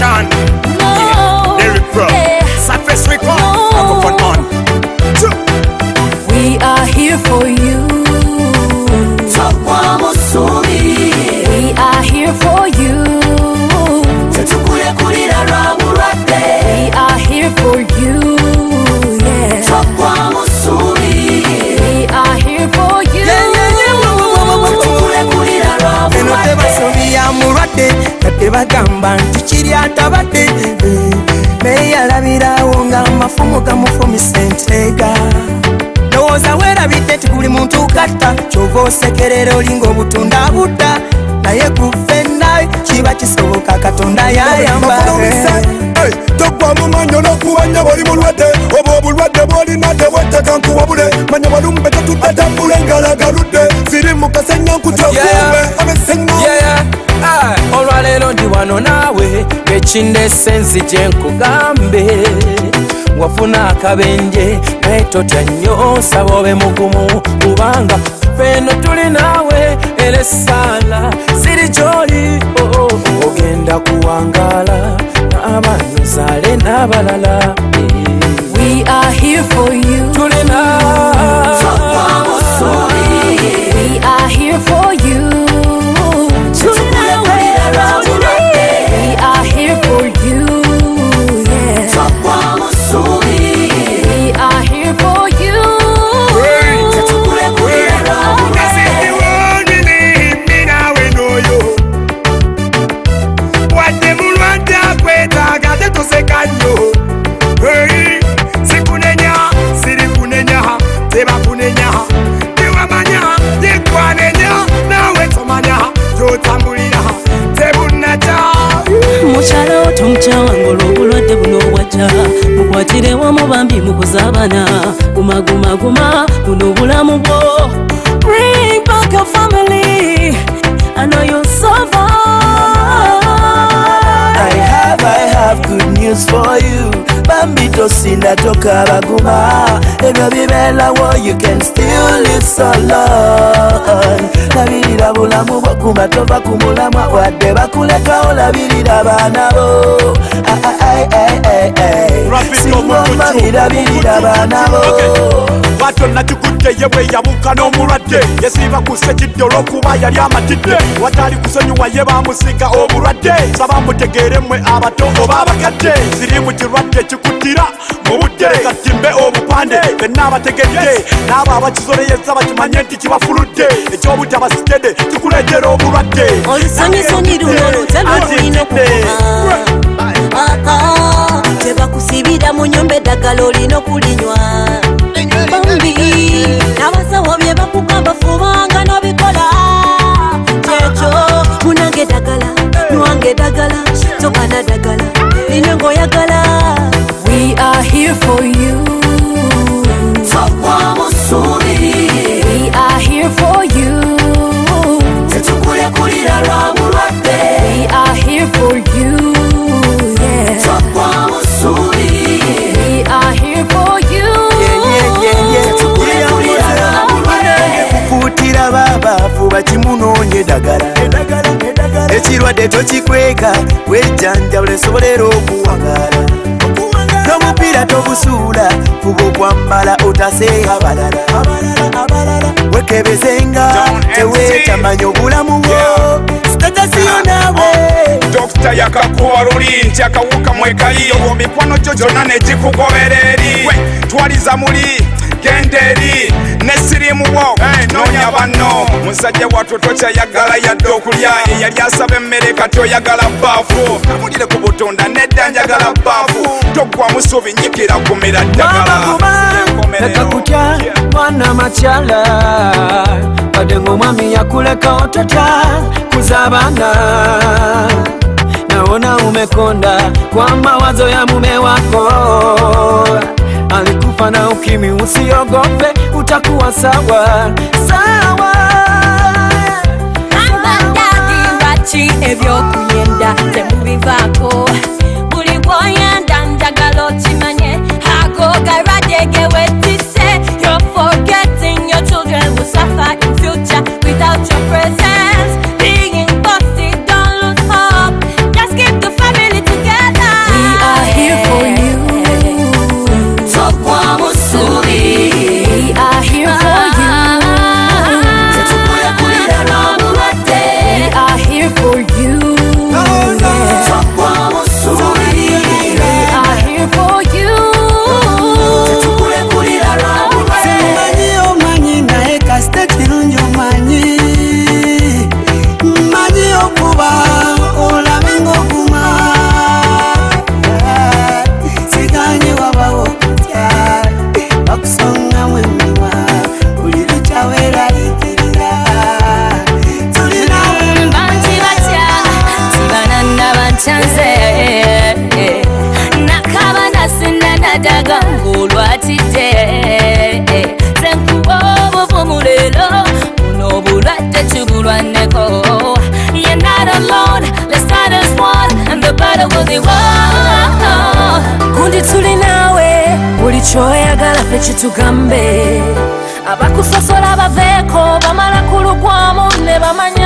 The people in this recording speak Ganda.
nation tebagamba nti kiri atabadde beyalabirawo nga amafumu gamufumisa entega lowooza weerabidde ti buli muntu katta kyova osekerera olinga obutunda abudda naye gufenna wano naawe ekindeese nzi gye nkugambe wafuna akabenje naye totya nnyo nsaba obe mugumu kubanga feno tuli naawe era essaala siri gyoli oh, oh. ogenda kuwangaala n'abantu n'abalala eh. Tulina. sinatoka baguma ebyo bibeerawo you can still live so long labirira bulamu bwokuma tova ku mulamwa wadde bakuleka olabirira baana bo singaomalirabirira baana bo batonnakikutte ye bweyabuka n'omulwadde yesiba ku sekidde olw'okuba yali amatidde watali kusonyiwa ye bamusiga obulwadde saba mutegeere mmwe abato oba abakadde sirimu kirwadde kikuttira mu budde katimbe obupande benna abategedde n'abo abakizoleyeza bakimanye nti kibafuludde ekyobutaba sitede tukuletera obulwadde tebakusibira mu nyumba eddagala olina okulinywa wadde tokikwekanya wejjanjabula esobolera okuwagala n'omupiira togusuula kuba okwambala otaseeha balala wekebezenga teweetamanya obulamu bwo sitatasiyonawe ah, ah. dokita yakakuba luli nti akawuka mwekaliyo mu mikwano gyo gyonna negikugobera eri twaliza muli genderi nesirimu wo nonya banno musajja watwe tokyayagala yadde okulya eyali asaba emmere katoyagala baafu amulire ku butonda nedda njagala bafu toggwamu subi nyikira kumira ddagalaekakutya mwana makyala badde ng'omwami yakuleka ototya kuzabana naona umekonda kwa mawazo ya mume wako alikufa na ukimi Usiogope, utakuwa sawa sawa. Ambandagi wachi evyo kuyenda tembubi ndiwo kunditsuli nawe buli kyoyagala fekitugambe abakusosola baveeko bamala kulugwamu ne bamanyi